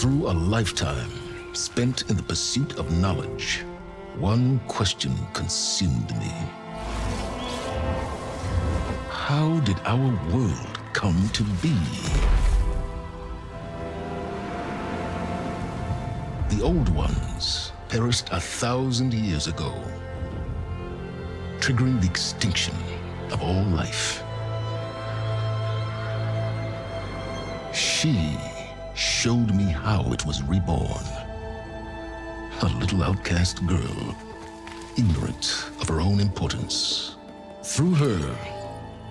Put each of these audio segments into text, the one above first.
Through a lifetime spent in the pursuit of knowledge, one question consumed me. How did our world come to be? The old ones perished a thousand years ago, triggering the extinction of all life. She showed me how it was reborn. A little outcast girl, ignorant of her own importance. Through her,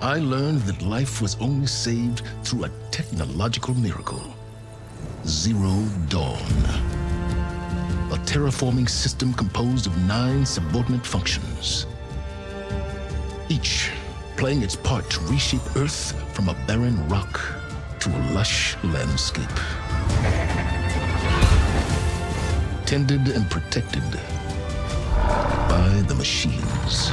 I learned that life was only saved through a technological miracle. Zero Dawn. A terraforming system composed of nine subordinate functions. Each playing its part to reshape Earth from a barren rock to a lush landscape. Tended and protected by the machines.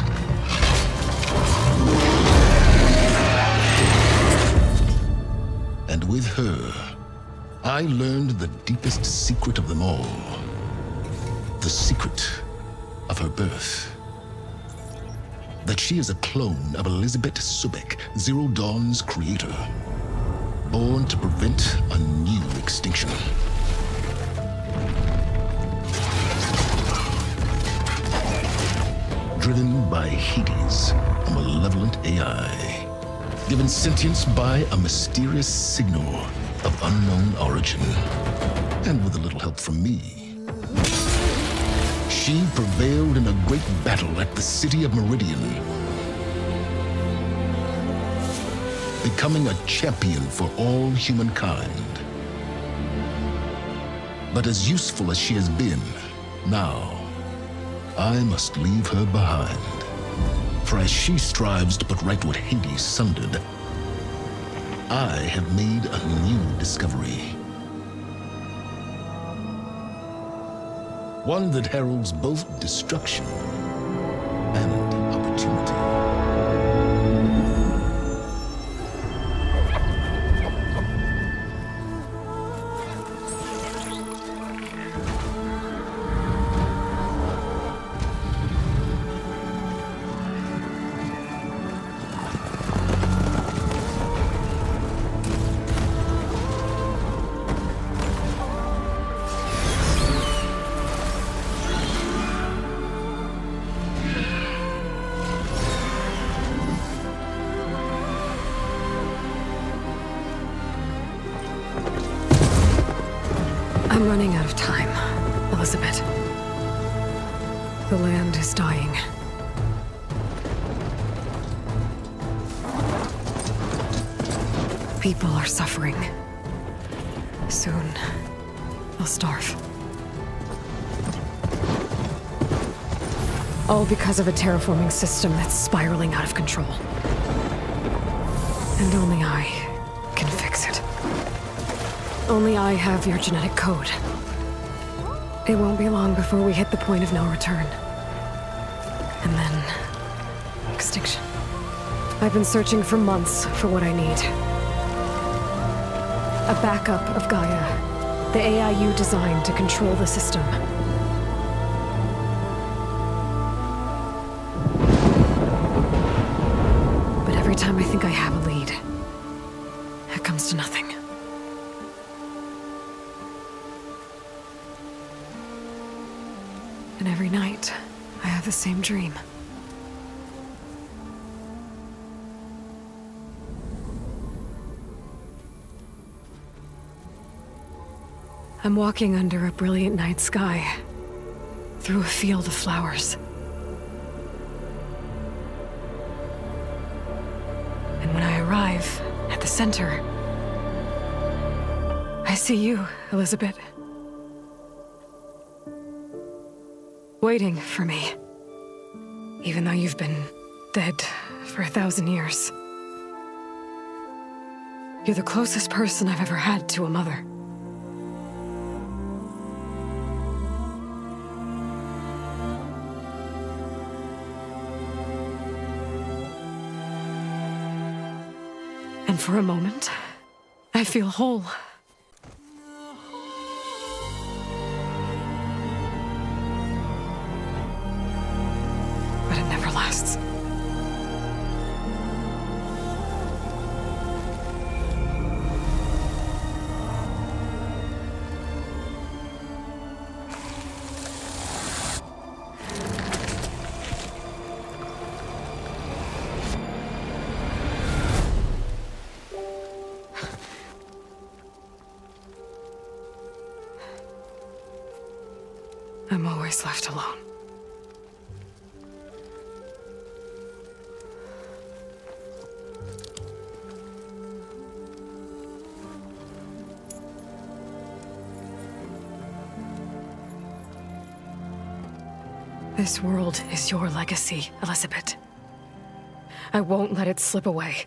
And with her, I learned the deepest secret of them all. The secret of her birth. That she is a clone of Elizabeth Sobek, Zero Dawn's creator born to prevent a new extinction. Driven by Hades, a malevolent AI. Given sentience by a mysterious signal of unknown origin. And with a little help from me. She prevailed in a great battle at the city of Meridian becoming a champion for all humankind. But as useful as she has been, now, I must leave her behind. For as she strives to put right what Hades sundered, I have made a new discovery. One that heralds both destruction and of a terraforming system that's spiraling out of control. And only I can fix it. only I have your genetic code. It won't be long before we hit the point of no return. And then... extinction. I've been searching for months for what I need. A backup of Gaia. The AI you designed to control the system. Time I think I have a lead, it comes to nothing. And every night, I have the same dream. I'm walking under a brilliant night sky, through a field of flowers. Center, I see you, Elizabeth. waiting for me. Even though you've been dead for a thousand years. You're the closest person I've ever had to a mother. And for a moment, I feel whole. But it never lasts. This world is your legacy, Elizabeth. I won't let it slip away.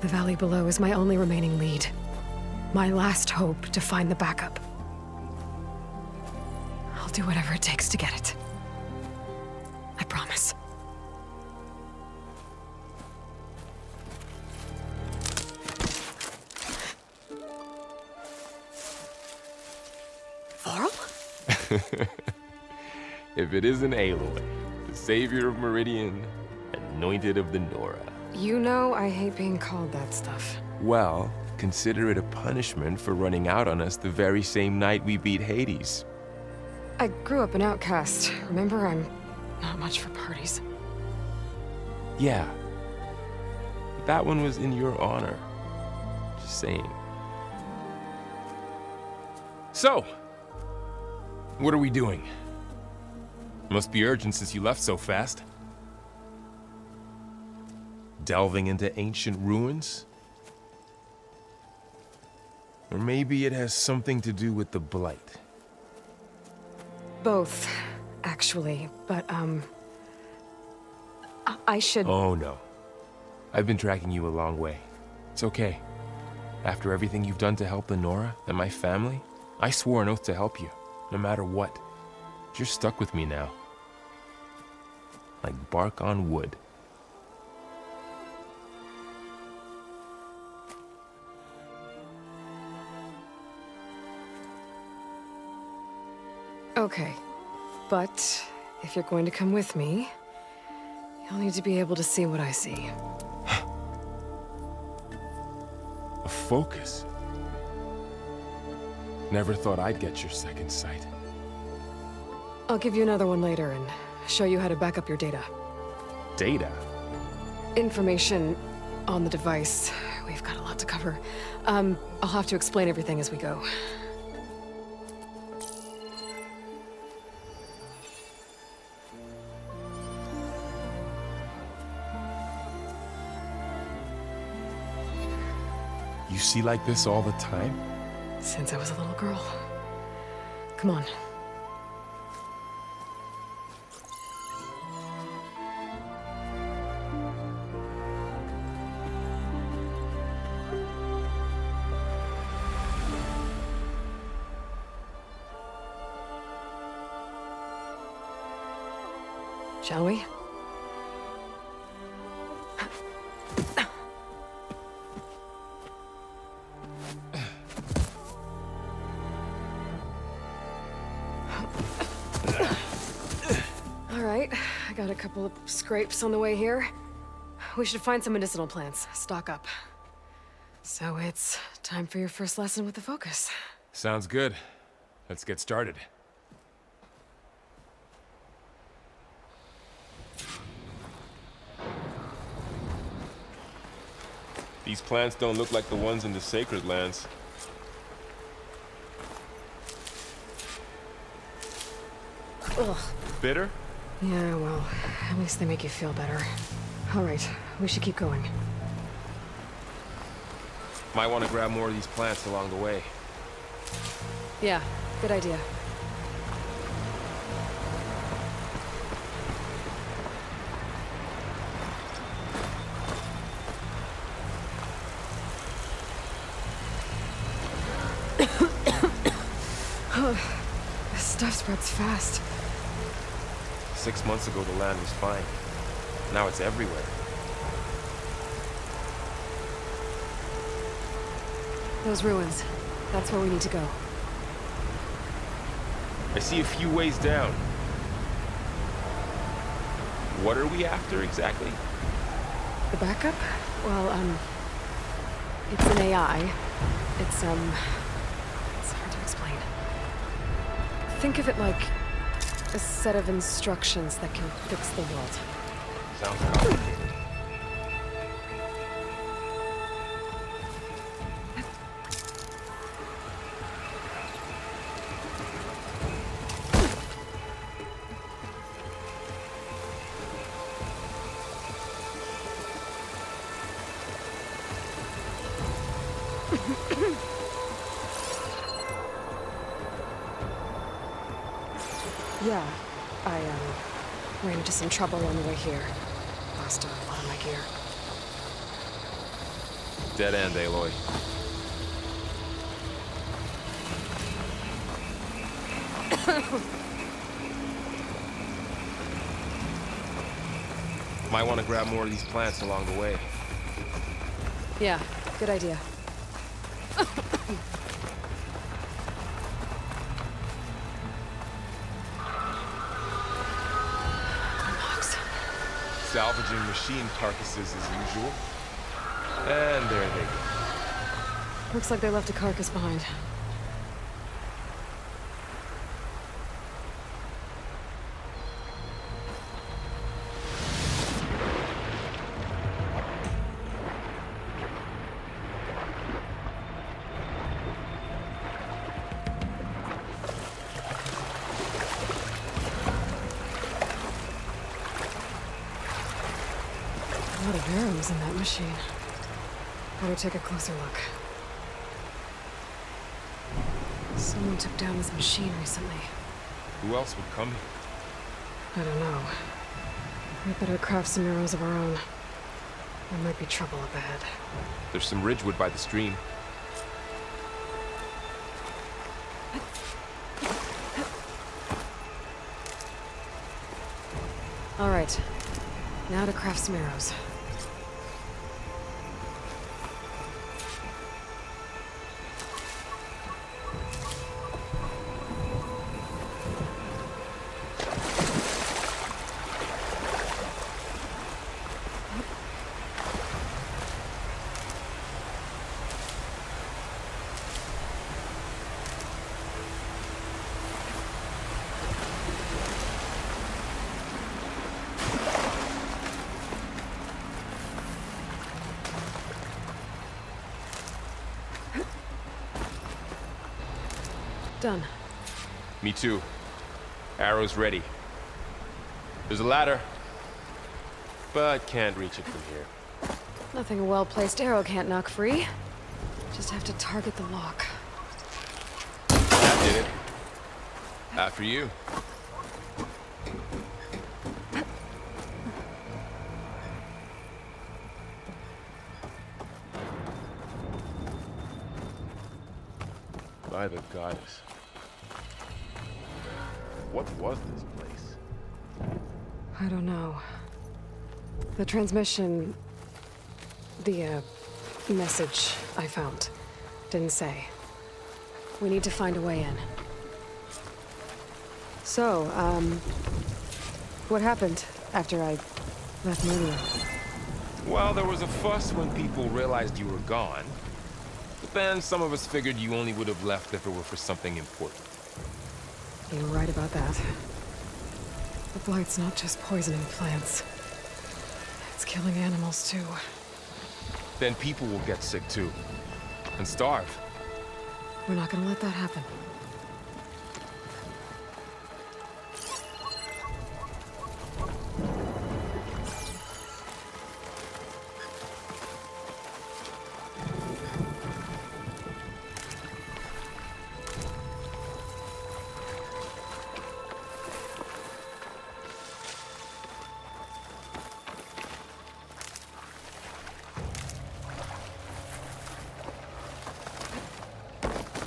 The valley below is my only remaining lead. My last hope to find the backup. I'll do whatever it takes to get it. If it isn't Aloy, the savior of Meridian, anointed of the Nora. You know I hate being called that stuff. Well, consider it a punishment for running out on us the very same night we beat Hades. I grew up an outcast. Remember, I'm not much for parties. Yeah. That one was in your honor. Just saying. So, what are we doing? Must be urgent since you left so fast. Delving into ancient ruins? Or maybe it has something to do with the Blight. Both, actually. But, um... I, I should... Oh no. I've been tracking you a long way. It's okay. After everything you've done to help the Nora and my family, I swore an oath to help you, no matter what. You're stuck with me now. Like bark on wood. Okay. But, if you're going to come with me, you'll need to be able to see what I see. A focus. Never thought I'd get your second sight. I'll give you another one later and show you how to back up your data. Data? Information on the device. We've got a lot to cover. Um, I'll have to explain everything as we go. You see like this all the time? Since I was a little girl. Come on. Scrapes on the way here. We should find some medicinal plants, stock up. So it's time for your first lesson with the Focus. Sounds good. Let's get started. These plants don't look like the ones in the Sacred Lands. Ugh. Bitter? Yeah, well, at least they make you feel better. All right, we should keep going. Might want to grab more of these plants along the way. Yeah, good idea. this stuff spreads fast. Six months ago, the land was fine. Now it's everywhere. Those ruins. That's where we need to go. I see a few ways down. What are we after exactly? The backup? Well, um... It's an AI. It's, um... It's hard to explain. Think of it like a set of instructions that can fix the world. Sounds complicated. Trouble on the way here. Lost a lot of my gear. Dead end, Aloy. Might want to grab more of these plants along the way. Yeah, good idea. Salvaging machine carcasses as usual. And there they go. Looks like they left a carcass behind. Machine. Better take a closer look. Someone took down this machine recently. Who else would come here? I don't know. We better craft some arrows of our own. There might be trouble up ahead. There's some ridgewood by the stream. All right. Now to craft some arrows. Me too. Arrows ready. There's a ladder. But can't reach it from here. Nothing a well-placed arrow can't knock free. Just have to target the lock. That did it. After you. By the goddess. What was this place? I don't know. The transmission... The, uh, message I found didn't say. We need to find a way in. So, um... What happened after I left Meridian? Well, there was a fuss when people realized you were gone. But then some of us figured you only would have left if it were for something important. You were right about that. The Blight's not just poisoning plants. It's killing animals, too. Then people will get sick too. And starve. We're not gonna let that happen.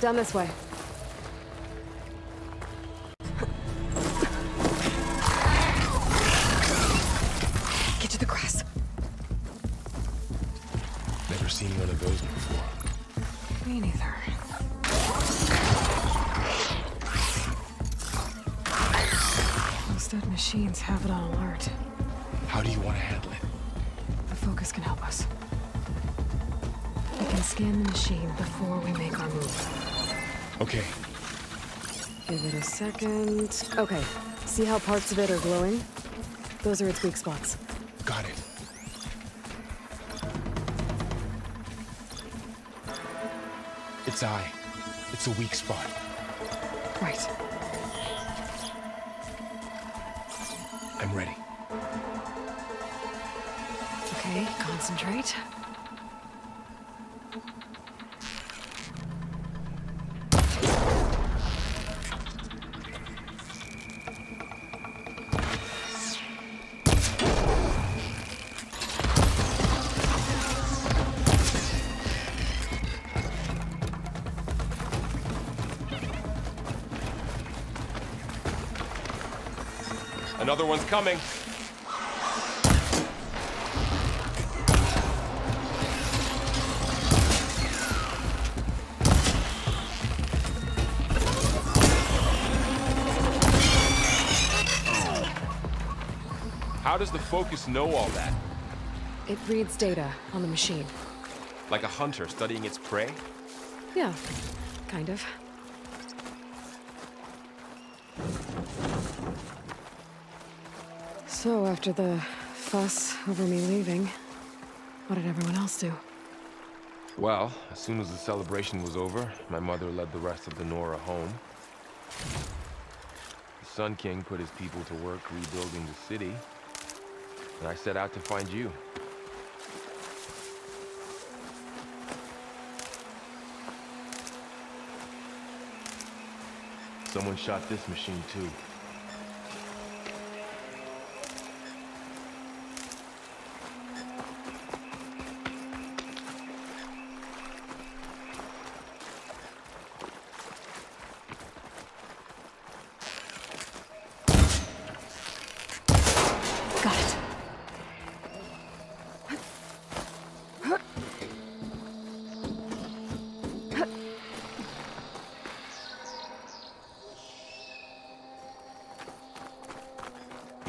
Down this way. Get to the grass. Never seen one of those before. Me neither. Stud machines have it on alert. How do you want to handle it? The focus can help us. We can scan the machine before we make our move. Okay, Give it a second. Okay. See how parts of it are glowing? Those are its weak spots. got it. Its eye. It's a weak spot. Right. I'm ready. Okay, concentrate. Another one's coming. How does the Focus know all that? It reads data on the machine. Like a hunter studying its prey? Yeah, kind of. So, after the fuss over me leaving, what did everyone else do? Well, as soon as the celebration was over, my mother led the rest of the Nora home. The Sun King put his people to work rebuilding the city, and I set out to find you. Someone shot this machine too.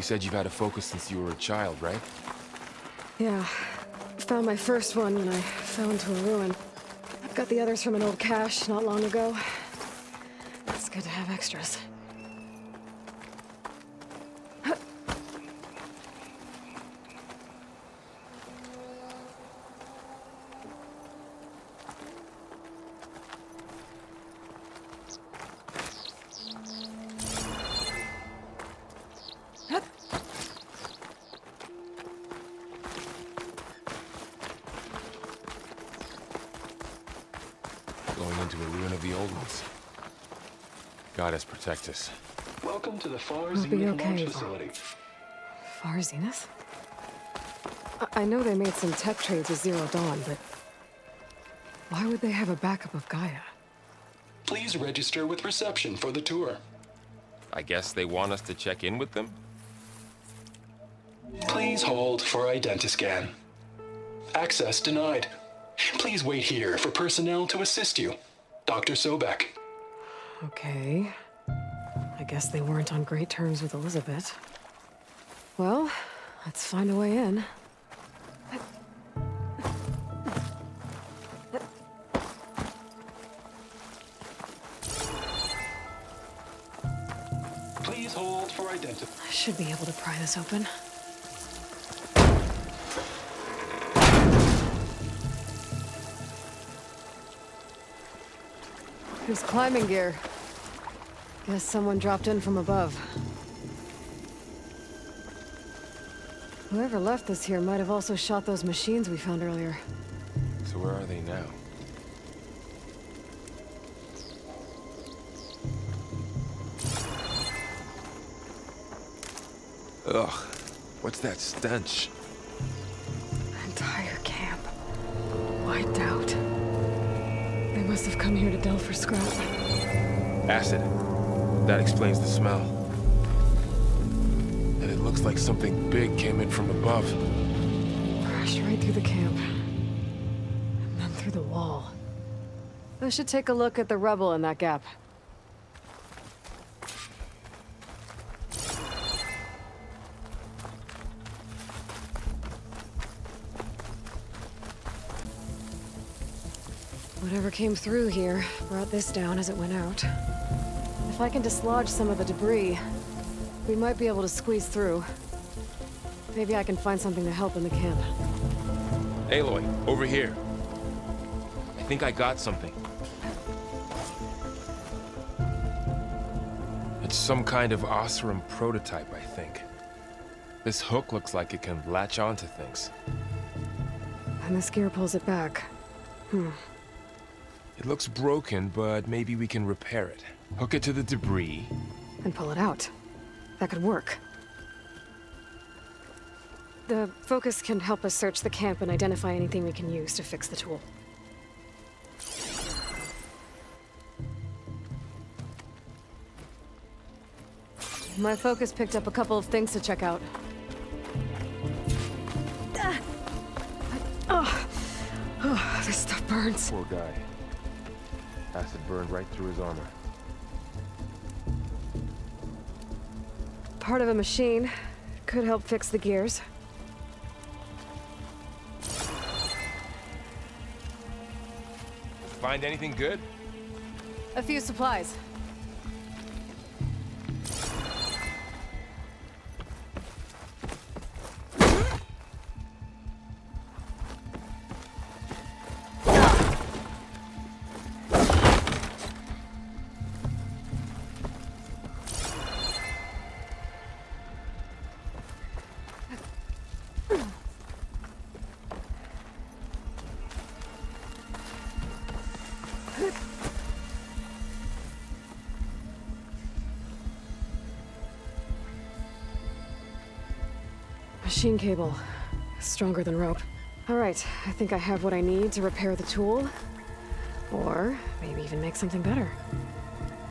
Said you've had a focus since you were a child, right? Yeah. Found my first one when I fell into a ruin. I've got the others from an old cache not long ago. It's good to have extras. Protect us. Welcome to the Far We'll be Zenith okay, launch facility. Far Zenith? I, I know they made some tech trades with Zero Dawn, but why would they have a backup of Gaia? Please register with reception for the tour. I guess they want us to check in with them? Please hold for identiscan. Access denied. Please wait here for personnel to assist you. Dr. Sobek. Okay. I guess they weren't on great terms with Elizabeth. Well, let's find a way in. Please hold for identity. I should be able to pry this open. There's climbing gear. Guess someone dropped in from above. Whoever left this here might have also shot those machines we found earlier. So where are they now? Ugh, what's that stench? Entire camp. Wiped out. They must have come here to delve for scrap. Acid. That explains the smell. And it looks like something big came in from above. Crashed right through the camp. And then through the wall. I should take a look at the rubble in that gap. Whatever came through here brought this down as it went out. If I can dislodge some of the debris, we might be able to squeeze through. Maybe I can find something to help in the camp. Aloy, over here. I think I got something. It's some kind of Oseram prototype, I think. This hook looks like it can latch onto things. And this gear pulls it back. Hmm. It looks broken, but maybe we can repair it. Hook it to the debris. And pull it out. That could work. The focus can help us search the camp and identify anything we can use to fix the tool. My focus picked up a couple of things to check out. Oh, oh this stuff burns. Poor guy. Acid burned right through his armor. Part of a machine. Could help fix the gears. Find anything good? A few supplies. Machine cable. Stronger than rope. Alright, I think I have what I need to repair the tool. Or maybe even make something better.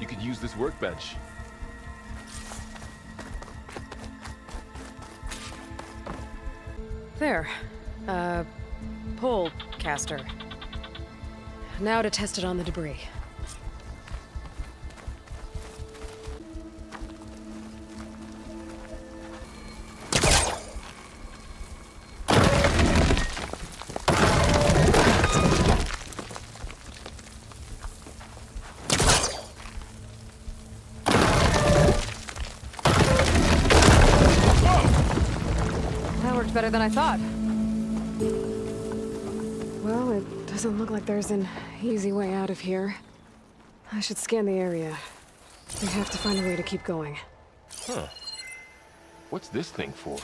You could use this workbench. There. Uh, pole caster. Now to test it on the debris. Than I thought. Well, it doesn't look like there's an easy way out of here. I should scan the area. We have to find a way to keep going. Huh. What's this thing for?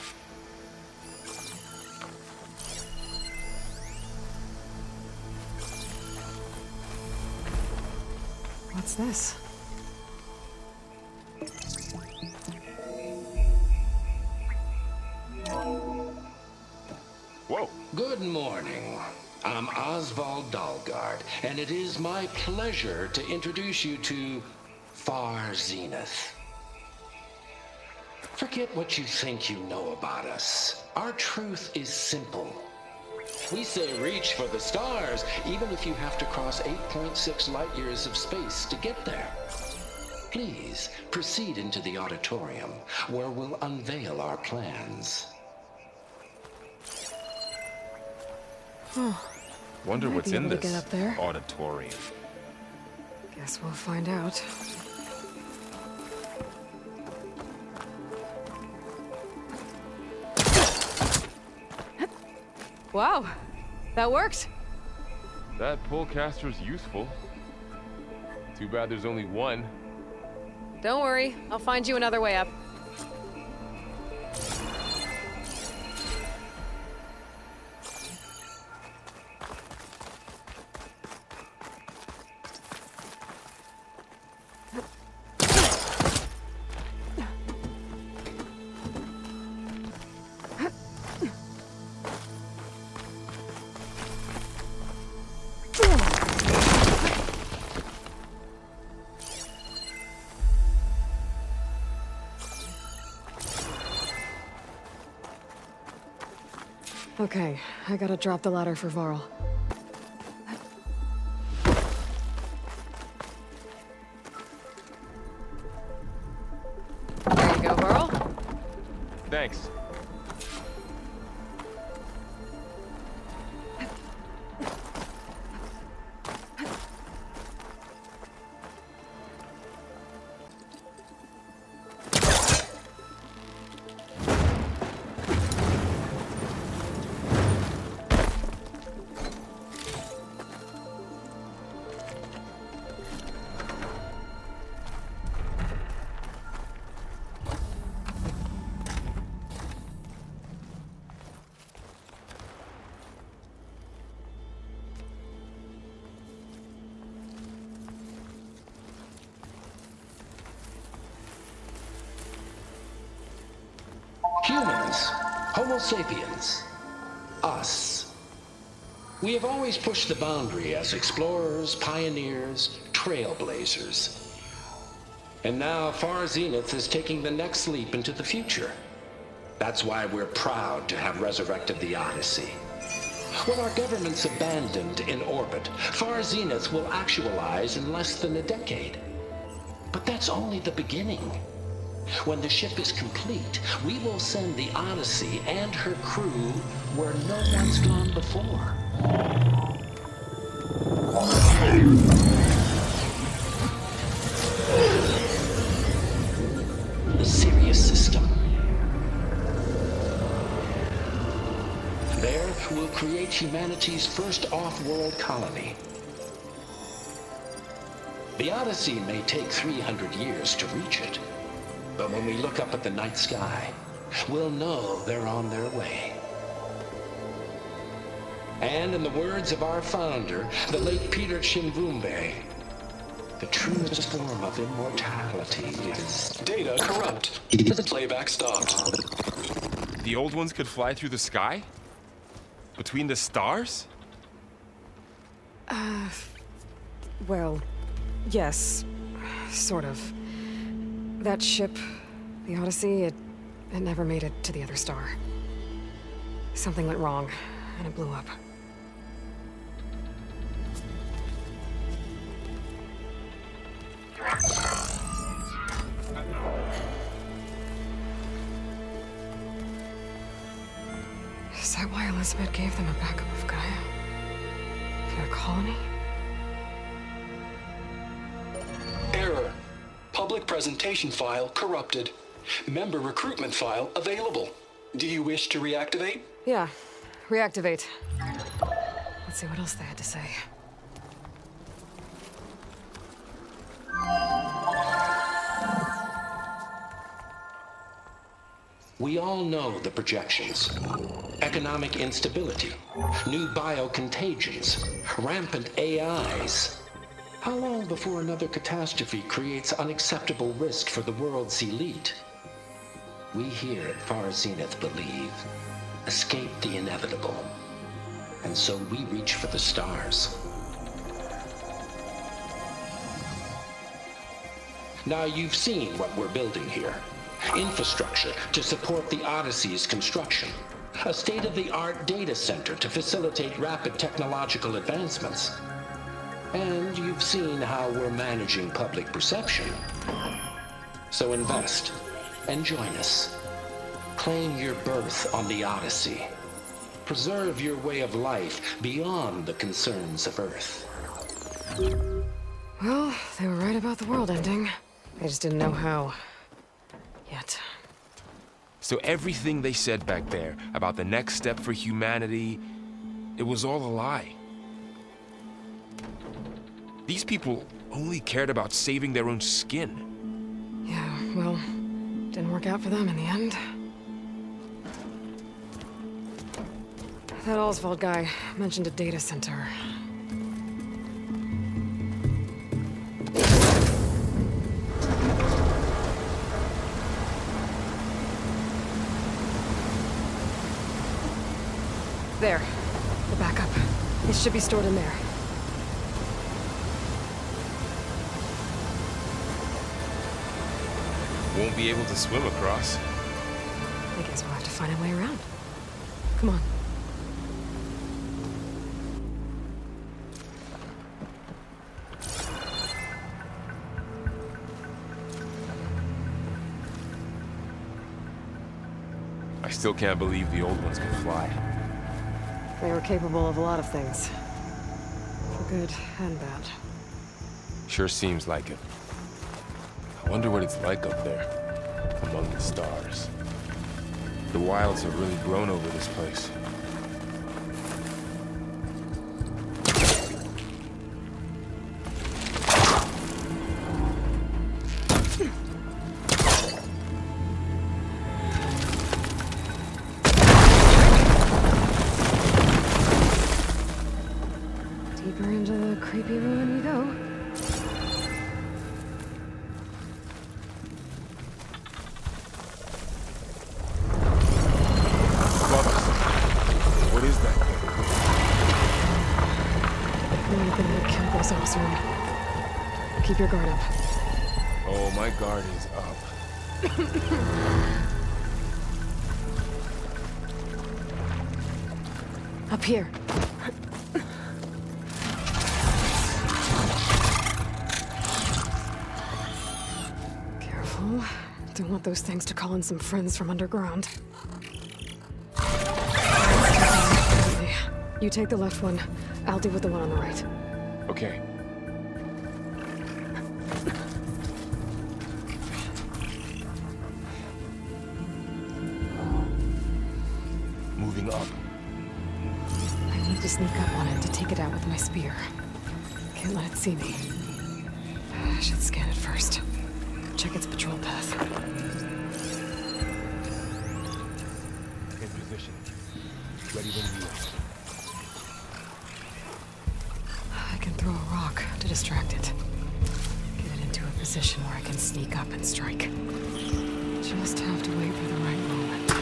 What's this? Good morning. I'm Oswald Dalgard, and it is my pleasure to introduce you to Far Zenith. Forget what you think you know about us. Our truth is simple. We say reach for the stars, even if you have to cross 8.6 light years of space to get there. Please proceed into the auditorium, where we'll unveil our plans. Wonder what's in this get up there. auditorium. Guess we'll find out. Wow, that worked. That pullcaster's useful. Too bad there's only one. Don't worry, I'll find you another way up. Okay, I gotta drop the ladder for Varl. Always pushed the boundary as explorers, pioneers, trailblazers. And now Far Zenith is taking the next leap into the future. That's why we're proud to have resurrected the Odyssey. When our government's abandoned in orbit, Far Zenith will actualize in less than a decade. But that's only the beginning. When the ship is complete, we will send the Odyssey and her crew where no one's gone before. The Sirius system. There, we'll create humanity's first off-world colony. The Odyssey may take 300 years to reach it, but when we look up at the night sky, we'll know they're on their way. And in the words of our founder, the late Peter Chimvumbe, the truest form of immortality is Data corrupt. The Playback stopped. The old ones could fly through the sky? Between the stars? Uh, well, yes. Sort of. That ship, the Odyssey, it, it never made it to the other star. Something went wrong, and it blew up. Is that why Elizabeth gave them a backup of Gaia? For their colony? Error. Public presentation file corrupted. Member recruitment file available. Do you wish to reactivate? Yeah, reactivate. Let's see what else they had to say. We all know the projections. Economic instability, new biocontagions, rampant AIs. How long before another catastrophe creates unacceptable risk for the world's elite? We here at Far Zenith believe escape the inevitable. And so we reach for the stars. Now you've seen what we're building here. Infrastructure to support the Odyssey's construction. A state-of-the-art data center to facilitate rapid technological advancements. And you've seen how we're managing public perception. So invest and join us. Claim your berth on the Odyssey. Preserve your way of life beyond the concerns of Earth. Well, they were right about the world ending. They just didn't know how. Yet. So everything they said back there about the next step for humanity, it was all a lie. These people only cared about saving their own skin. Yeah, well, didn't work out for them in the end. That Oswald guy mentioned a data center. There. The backup. It should be stored in there. Won't be able to swim across. I guess we'll have to find a way around. Come on. I still can't believe the old ones can fly. They were capable of a lot of things. For good and bad. Sure seems like it. I wonder what it's like up there, among the stars. The wilds have really grown over this place. Those things to call in some friends from underground. You take the left one. I'll deal with the one on the right. Okay. Moving up. I need to sneak up on it to take it out with my spear. Can't let it see me. Ready when you are. I can throw a rock to distract it. Get it into a position where I can sneak up and strike. Just have to wait for the right moment.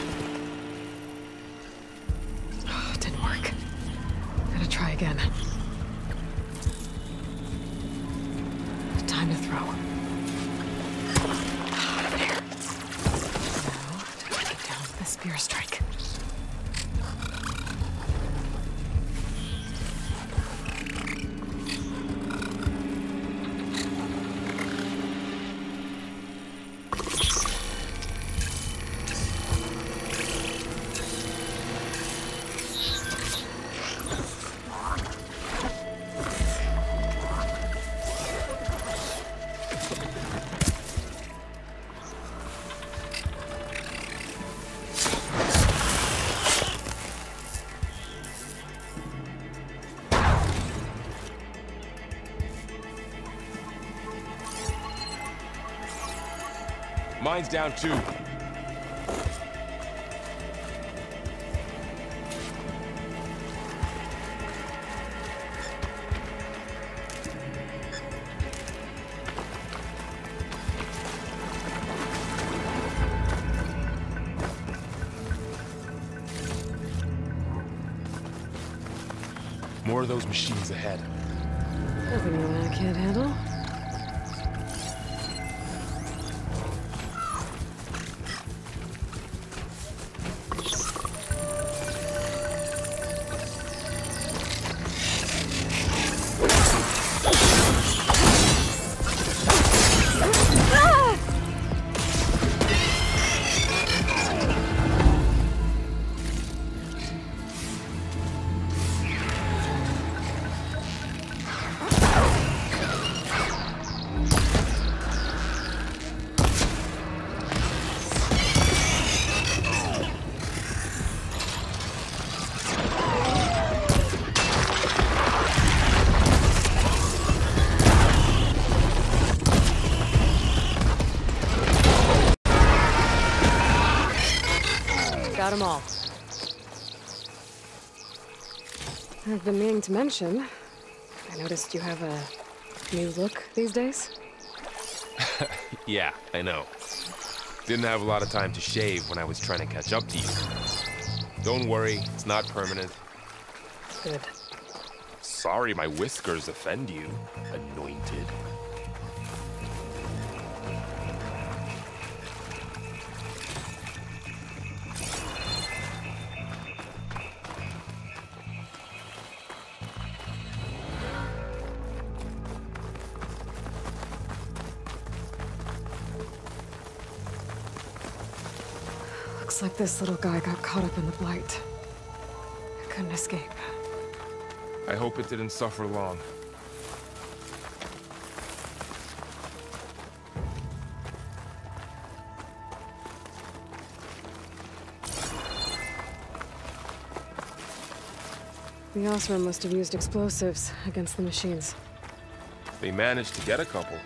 Oh, didn't work. Gotta try again. Mine's down too. More of those machines ahead. Nothing and I can't handle. I've been meaning to mention, I noticed you have a new look these days. Yeah, I know. Didn't have a lot of time to shave when I was trying to catch up to you. Don't worry, it's not permanent. Good. Sorry my whiskers offend you, anointed. This little guy got caught up in the blight. Couldn't escape. I hope it didn't suffer long. The Oseram must have used explosives against the machines. They managed to get a couple.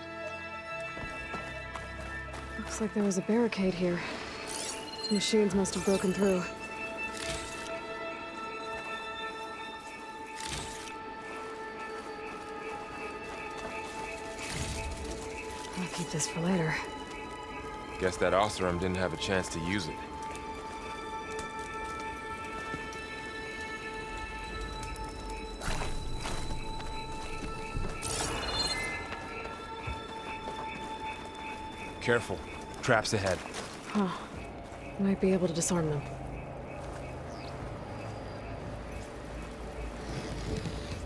Looks like there was a barricade here. Machines must have broken through. I'll keep this for later. Guess that Oseram didn't have a chance to use it. Careful. Traps ahead. Huh. Might be able to disarm them.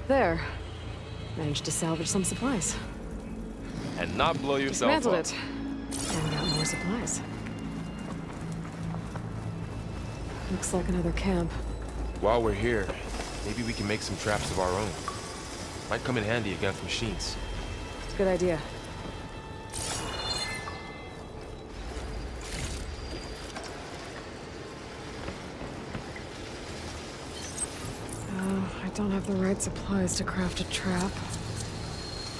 There. Managed to salvage some supplies. And not blow yourself Dismantled up. it. And got more supplies. Looks like another camp. While we're here, maybe we can make some traps of our own. Might come in handy against machines. Good idea. The right supplies to craft a trap.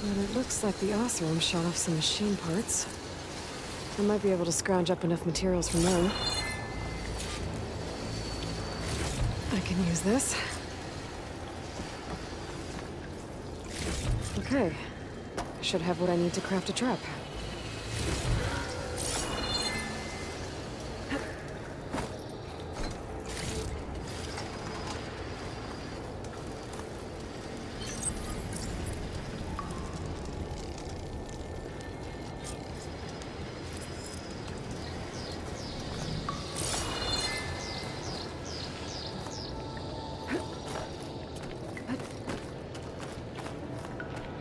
But it looks like the Oseram shot off some machine parts. I might be able to scrounge up enough materials from them. I can use this. Okay. I should have what I need to craft a trap.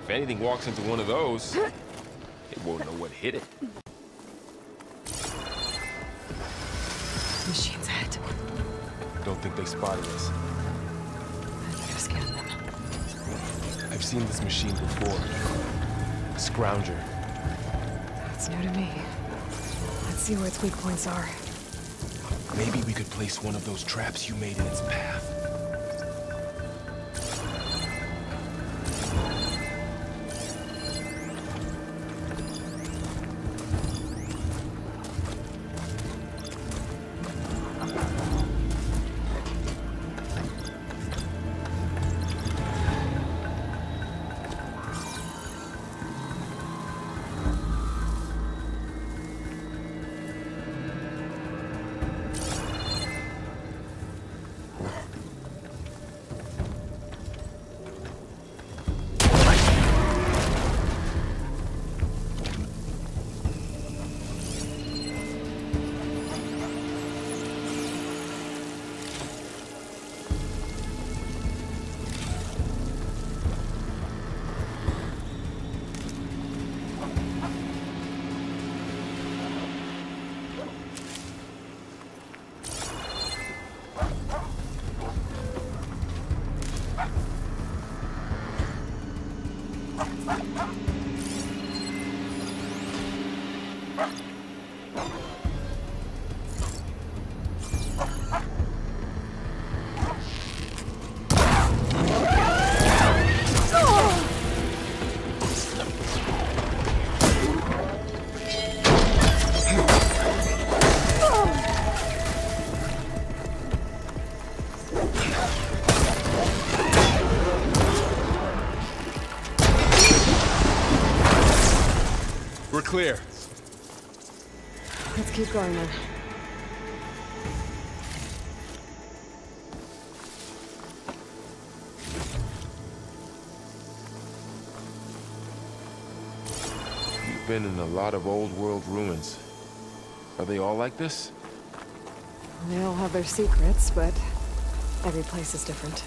If anything walks into one of those, it won't know what hit it. Machines ahead. Don't think they spotted us. I've seen this machine before. Scrounger. That's new to me. Let's see where its weak points are. Maybe we could place one of those traps you made in its path. Clear. Let's keep going then. You've been in a lot of old world ruins. Are they all like this? They all have their secrets, but every place is different.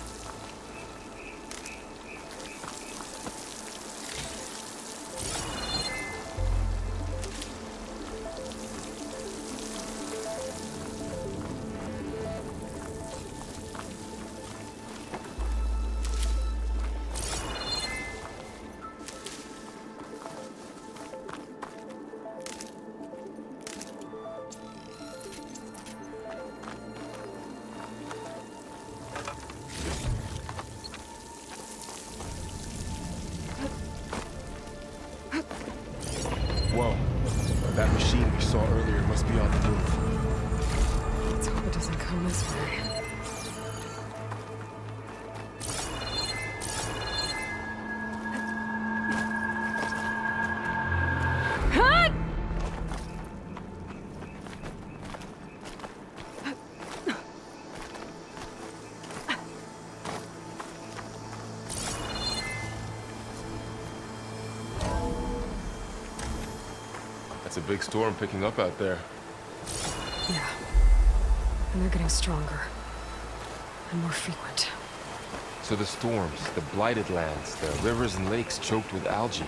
Big storm picking up out there. Yeah. And they're getting stronger. And more frequent. So the storms, the blighted lands, the rivers and lakes choked with algae.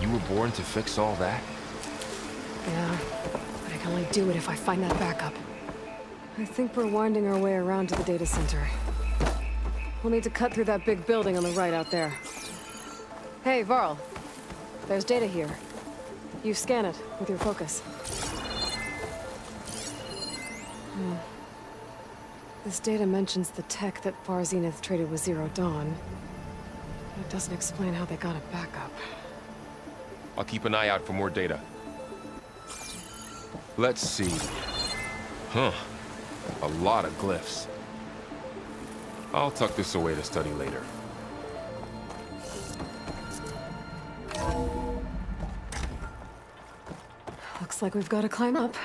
You were born to fix all that? Yeah. But I can only do it if I find that backup. I think we're winding our way around to the data center. We'll need to cut through that big building on the right out there. Hey, Varl. There's data here. You scan it with your focus. Hmm. This data mentions the tech that Far Zenith traded with Zero Dawn. It doesn't explain how they got it back up. I'll keep an eye out for more data. Let's see. Huh. A lot of glyphs. I'll tuck this away to study later. Looks like we've got to climb up.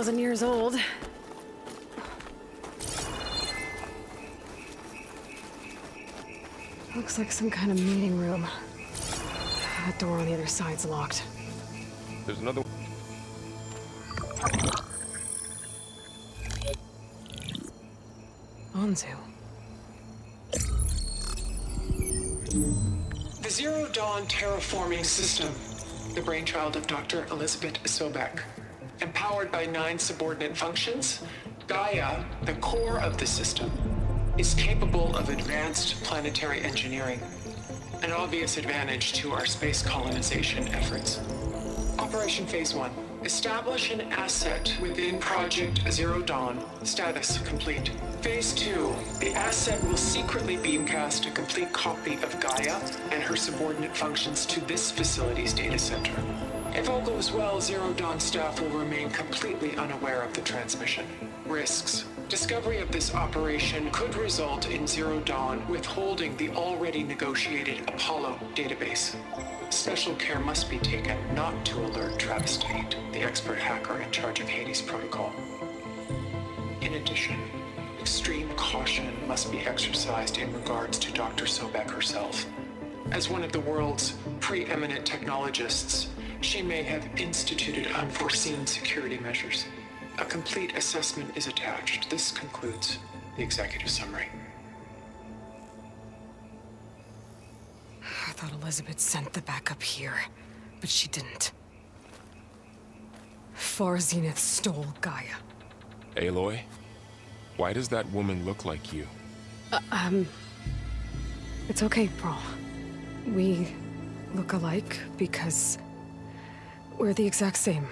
Thousand years old. Looks like some kind of meeting room. That door on the other side's locked. There's another... Onzu. The Zero Dawn terraforming system, the brainchild of Dr. Elizabeth Sobek. Empowered by nine subordinate functions, Gaia, the core of the system, is capable of advanced planetary engineering, an obvious advantage to our space colonization efforts. Operation Phase 1. Establish an asset within Project Zero Dawn. Status complete. Phase 2. The asset will secretly beamcast a complete copy of Gaia and her subordinate functions to this facility's data center. If all goes well, Zero Dawn staff will remain completely unaware of the transmission. Risks. Discovery of this operation could result in Zero Dawn withholding the already negotiated Apollo database. Special care must be taken not to alert Travis Tate, the expert hacker in charge of Hades Protocol. In addition, extreme caution must be exercised in regards to Dr. Sobek herself. As one of the world's preeminent technologists, she may have instituted unforeseen security measures. A complete assessment is attached. This concludes the executive summary. I thought Elizabeth sent the backup here, but she didn't. Far Zenith stole Gaia. Aloy? Why does that woman look like you? Um. It's okay, Varl. We look alike because we're the exact same.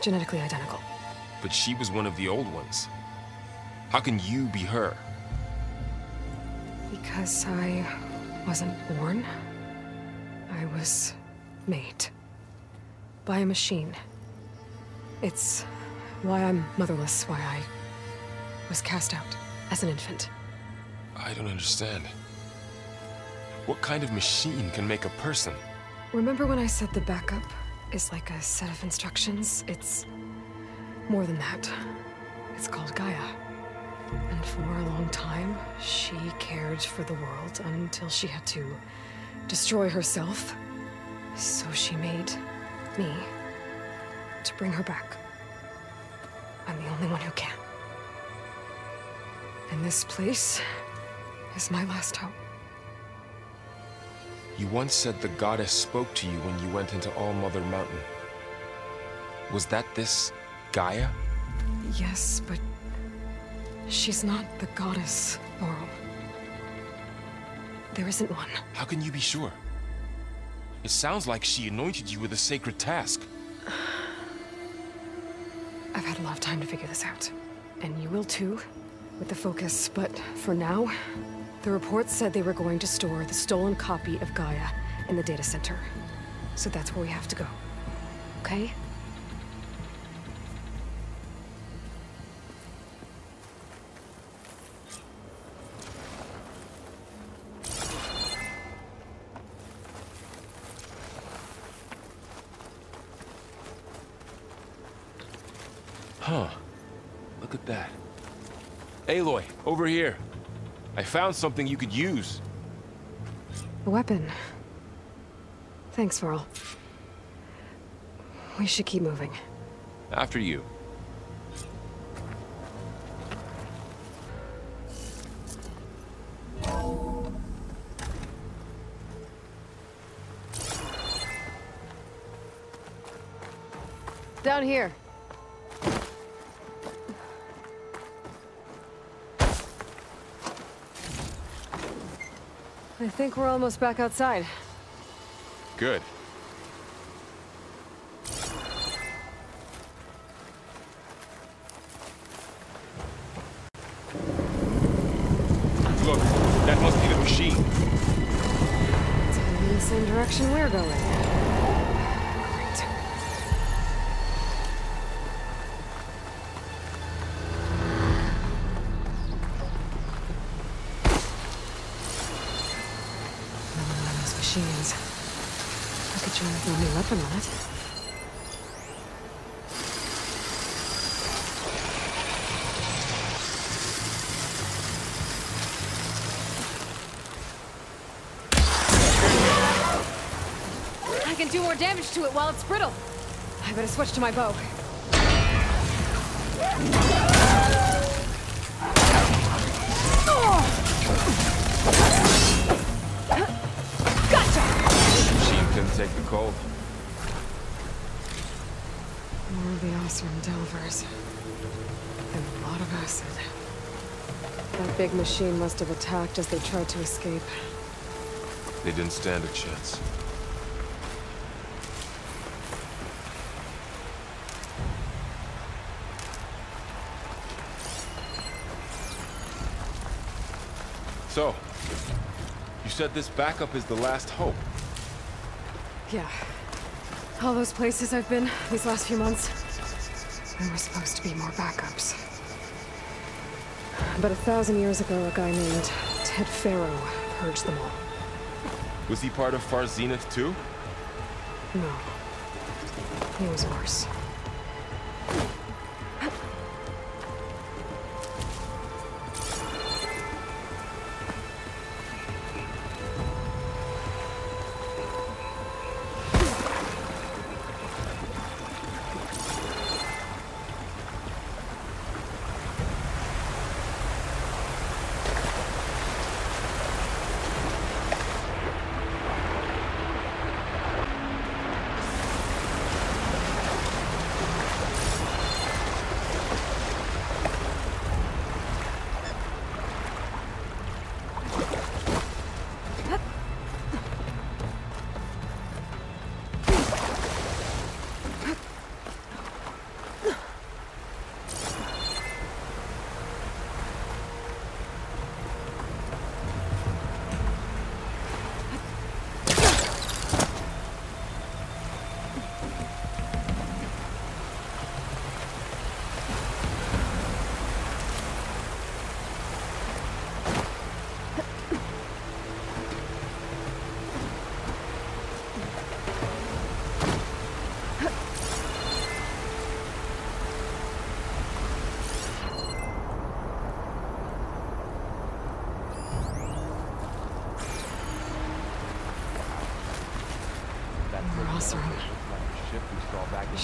Genetically identical. But she was one of the old ones. How can you be her? Because I wasn't born, I was made. By a machine. It's why I'm motherless, why I was cast out as an infant. I don't understand. What kind of machine can make a person? Remember when I said the backup is like a set of instructions? It's more than that. It's called Gaia. And for a long time, she cared for the world until she had to destroy herself. So she made me to bring her back. I'm the only one who can. And this place is my last hope. You once said the goddess spoke to you when you went into All Mother Mountain. Was that this Gaia? Yes, but she's not the goddess, Varl. There isn't one. How can you be sure? It sounds like she anointed you with a sacred task. I've had a lot of time to figure this out. And you will too, with the focus. But for now, the report said they were going to store the stolen copy of Gaia in the data center. So that's where we have to go. Okay? Huh. Look at that. Aloy, over here. I found something you could use. A weapon. Thanks, Varl. We should keep moving. After you. Down here. I think we're almost back outside. Good. To it while it's brittle. I better switch to my bow. Gotcha! The machine couldn't take the cold. More of the Oseram Delvers. And a lot of acid. That big machine must have attacked as they tried to escape. They didn't stand a chance. So, you said this backup is the last hope. Yeah. All those places I've been these last few months, there were supposed to be more backups. But a thousand years ago, a guy named Ted Faro purged them all. Was he part of Far Zenith too? No. He was worse.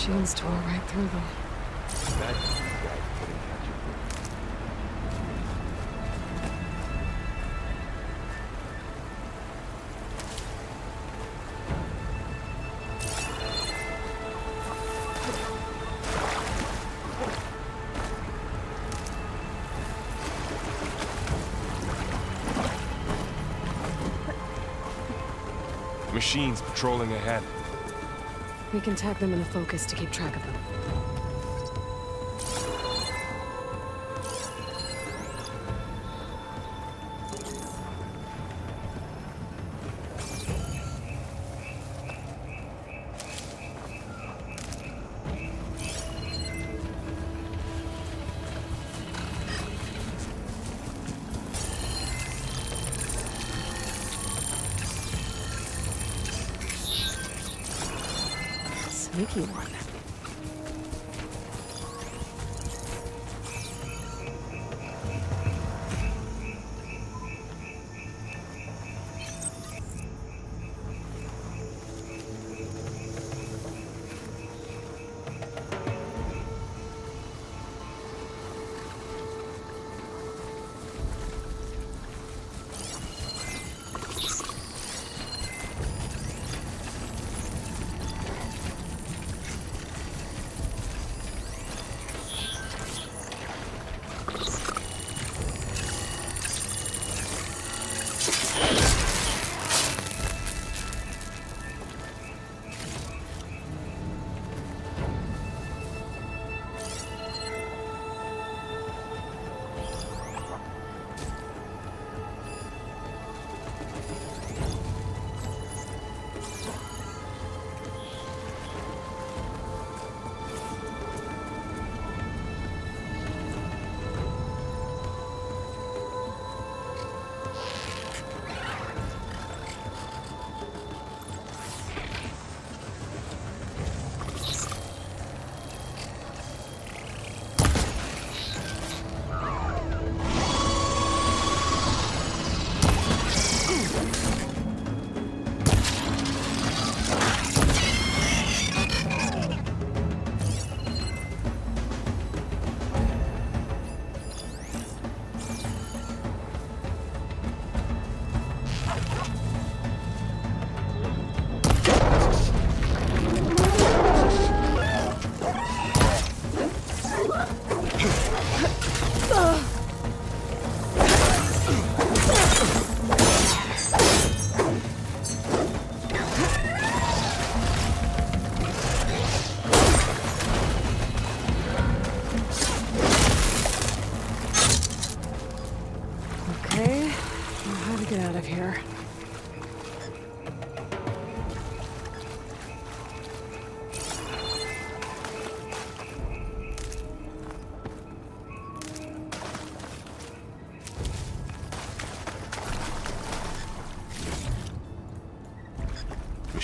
Machines tore right through them. Machines patrolling ahead. We can tag them in the focus to keep track of them.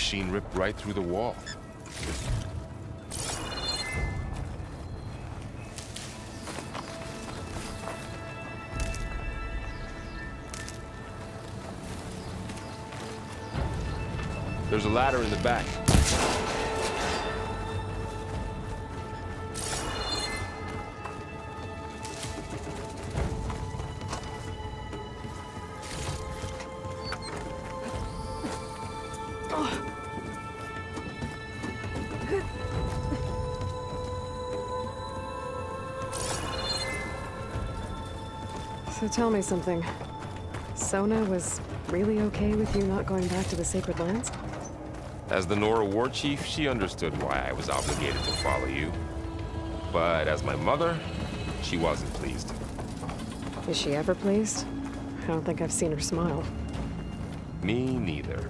Machine ripped right through the wall. There's a ladder in the back. So tell me something. Sona was really okay with you not going back to the Sacred Lands? As the Nora war chief, she understood why I was obligated to follow you. But as my mother, she wasn't pleased. Is she ever pleased? I don't think I've seen her smile. Me neither.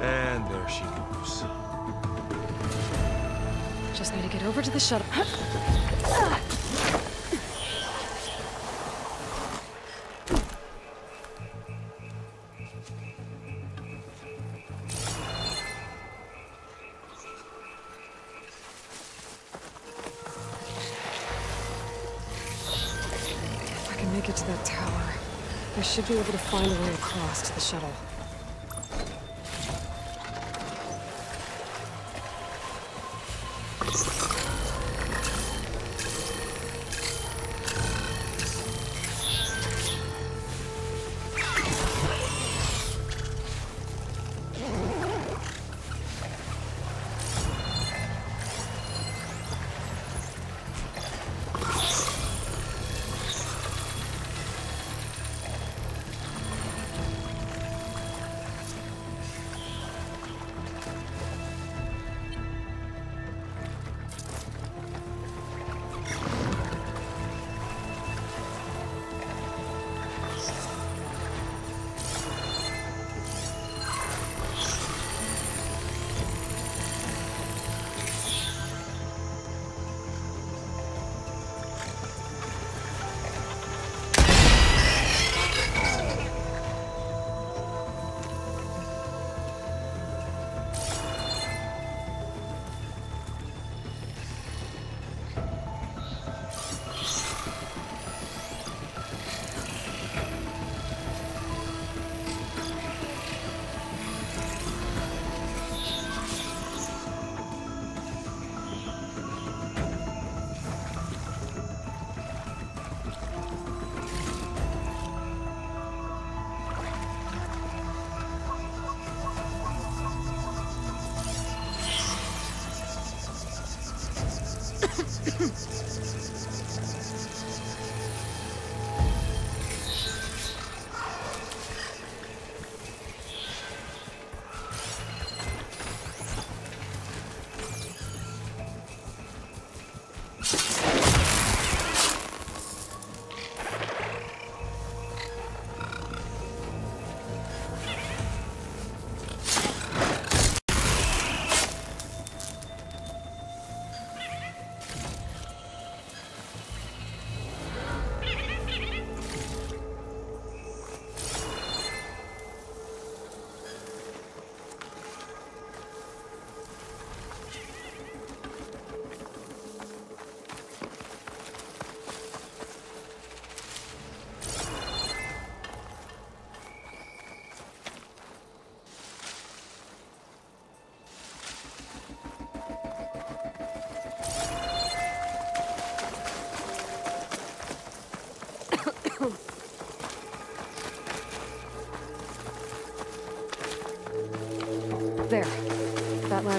And there she goes. Just need to get over to the shuttle. If I can make it to that tower, I should be able to find a way across to the shuttle.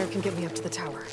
Can get me up to the tower.